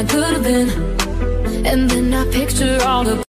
I could have been And then I picture all the